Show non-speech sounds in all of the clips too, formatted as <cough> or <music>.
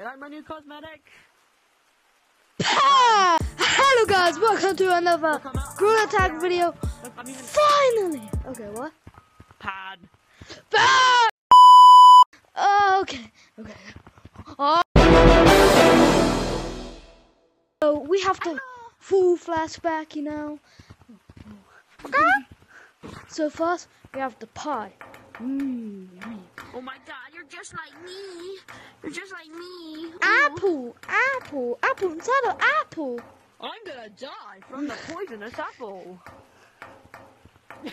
You like my new cosmetic? Ah! Hello guys, welcome to another Look, I'm out- Gorilla Tag video. Look, I'm even Finally! Okay, what? pad. Pad! Oh, okay, okay. Oh. So we have the full flashback, you know. So first we have the pie. Yummy. Oh my god, just like me. You're just like me. Ooh. Apple, apple, apple inside of apple. I'm gonna die from the poisonous apple. <laughs>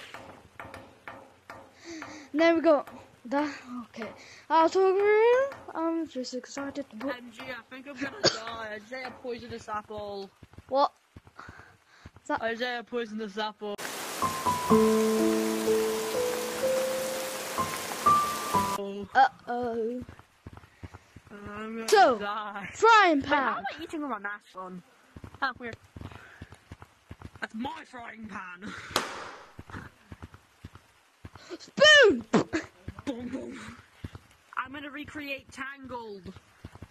there we go. That okay. I'll talk real. I'm just excited. What? MG, I think I'm gonna die. Isaiah poisonous apple. what? Isaiah poisonous apple. Oh, Uh oh. So, die. Frying Wait, how am I eating with my mask on? Ah, weird. That's my frying pan. Spoon. Boom, boom. I'm gonna recreate Tangled.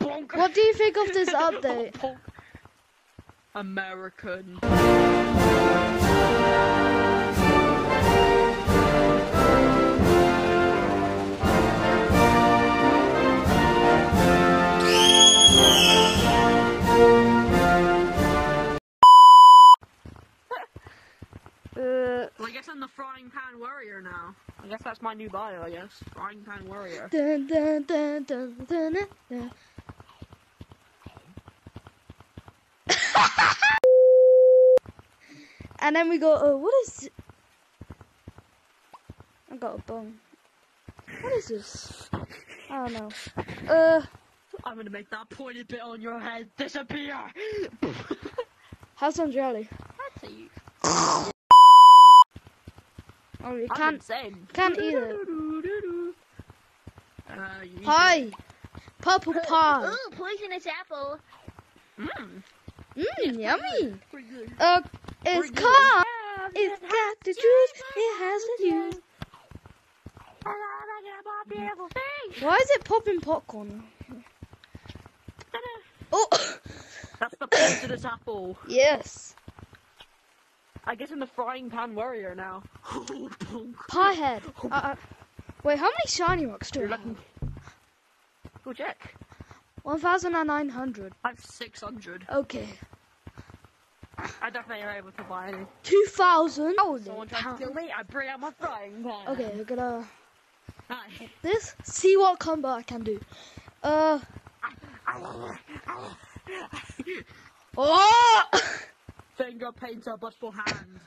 Bonk. What do you think of this update? <laughs> American. Frying pan warrior now. I guess that's my new bio, I guess. Frying pan warrior. dun, dun, dun, dun, dun, dun, dun. <laughs> and then we go. Oh, what is? I got a bone. What is this? I don't know. Uh, I'm gonna make that pointed bit on your head disappear. <laughs> How's some jelly. That's a Oh, you can't. can't eat it. <laughs> Uh, you Pie. Purple pie. <laughs> Ooh, poisonous apple. Mmm. Mmm, yummy. Uh, it's called. It's got the juice. It has the juice. Why is it popping popcorn? Oh, That's the poisonous apple. <laughs> yes. I guess I'm the frying pan warrior now. <laughs> Pie head. Uh, uh, wait, how many shiny rocks do You're I have? Go check. 1,900. I have 600. Okay. I definitely am able to buy any. 2,000. Holy Someone tries to cow. kill me, I bring out my frying pan. Okay, we're gonna Hi. this. See what combo I can do. Uh. <laughs> Oh! <laughs> Finger painter, but for hand.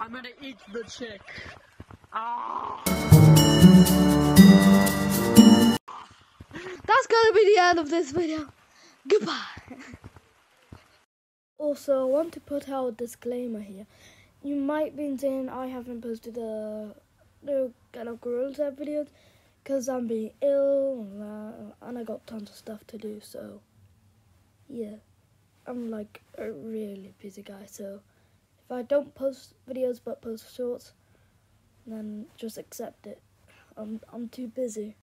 I'm gonna eat the chick. Ah. That's gonna be the end of this video. Goodbye. Also, I want to put out a disclaimer here. You might be saying I haven't posted a no kind of Gorilla Tag videos because I'm being ill and, uh, and I got tons of stuff to do. So, yeah, I'm like a really busy guy. So, if I don't post videos but post shorts, then just accept it. I'm I'm too busy.